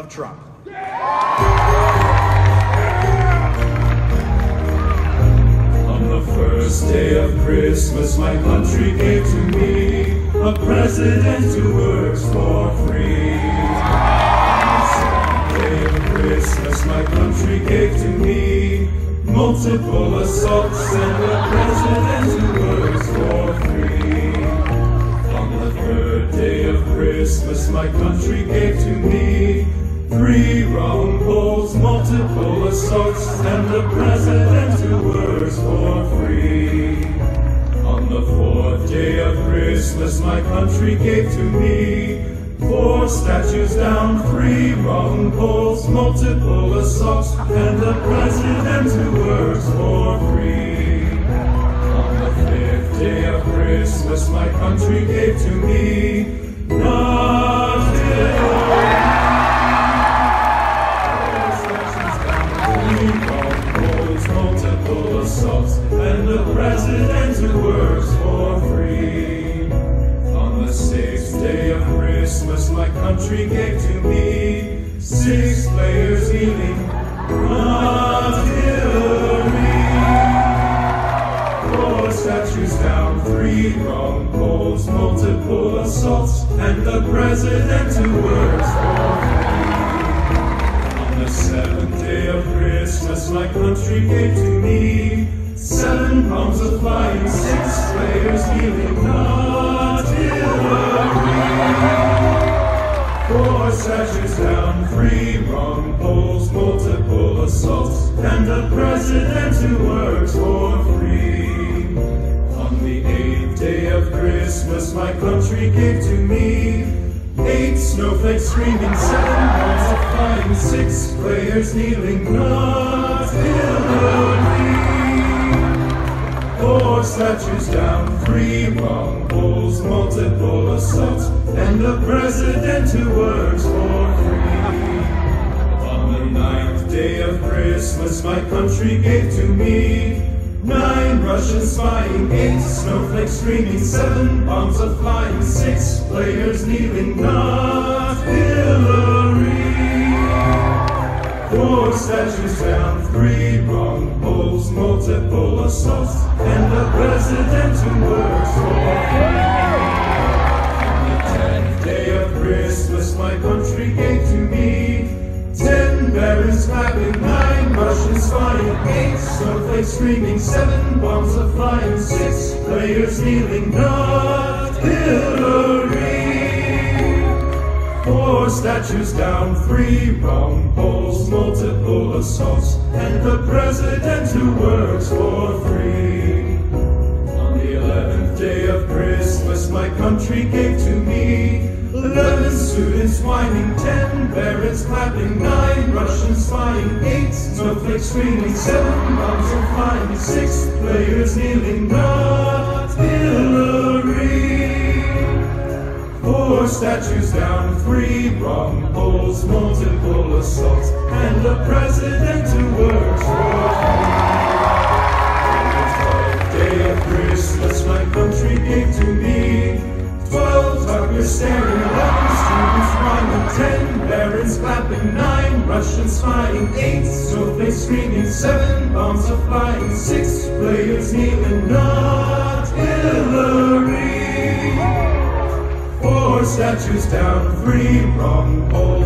of Trump. On the first day of Christmas, my country gave to me a president who works for free. On the day of Christmas, my country gave to me multiple assaults and wrong polls, multiple assaults, and the president who works for free. On the fourth day of Christmas, my country gave to me four statues down, three wrong polls, multiple assaults, and the president who works for free. On the fifth day of Christmas, my country gave to me not assaults, and the president who works for. On the seventh day of Christmas, my country gave to me seven pounds of flying, six players kneeling, not Hillary. Four statues down, three wrong polls, multiple assaults, and a president who works for Christmas, my country gave to me eight snowflakes screaming, seven balls of flying, six players kneeling, not Hillary. Four statues down, three wrong polls, multiple assaults, and a president who works for free. On the ninth day of Christmas, my country gave to me nine Russians spying, eight snowflakes screaming, seven bombs of flying, six players kneeling, not Hillary. Four statues down, three wrong polls, multiple assaults, and a president who works for. The day of Christmas, my country gave to me ten barons clapping, spying, eight snowflakes screaming, seven bombs of flying, six players kneeling, not Hillary. Four statues down, three wrong polls, multiple assaults, and the president who works for free. On the eleventh day of Christmas, my country gave eleven students whining, ten barons clapping, nine Russians spying, eight snowflakes screaming, seven bombs are flying, six players kneeling, not Hillary. Four statues down, three wrong polls, multiple assaults, and a president who works for ten barons clapping, nine Russians fighting, eight snowflakes screaming, seven bombs are flying, six players kneeling, not Hillary. Four statues down, three wrong assaults,